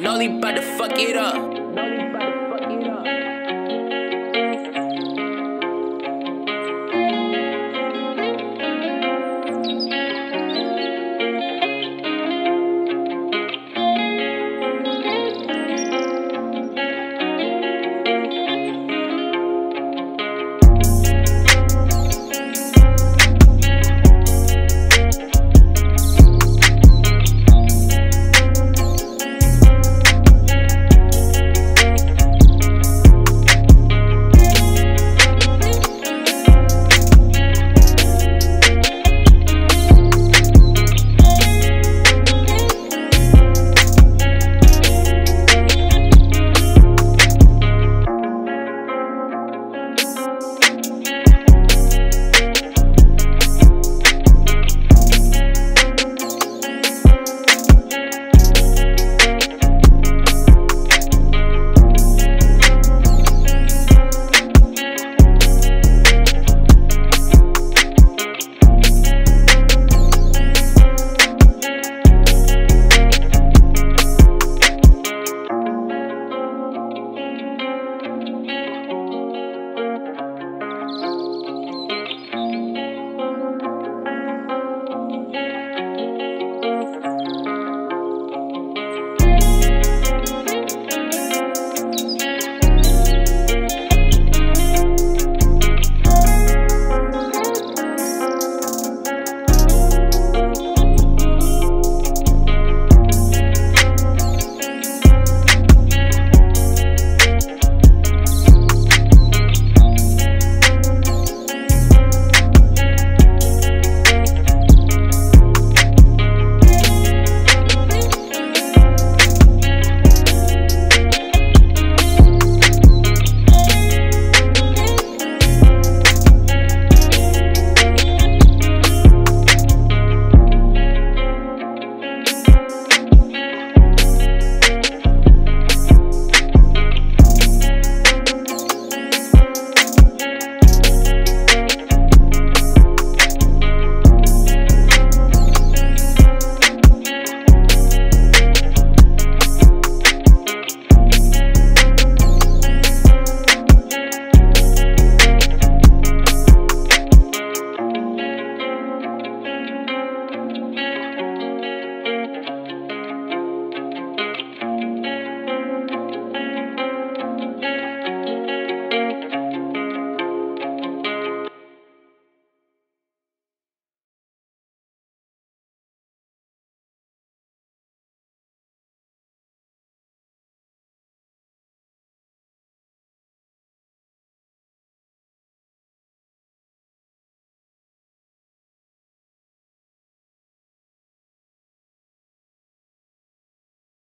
Lollipop to fuck it up.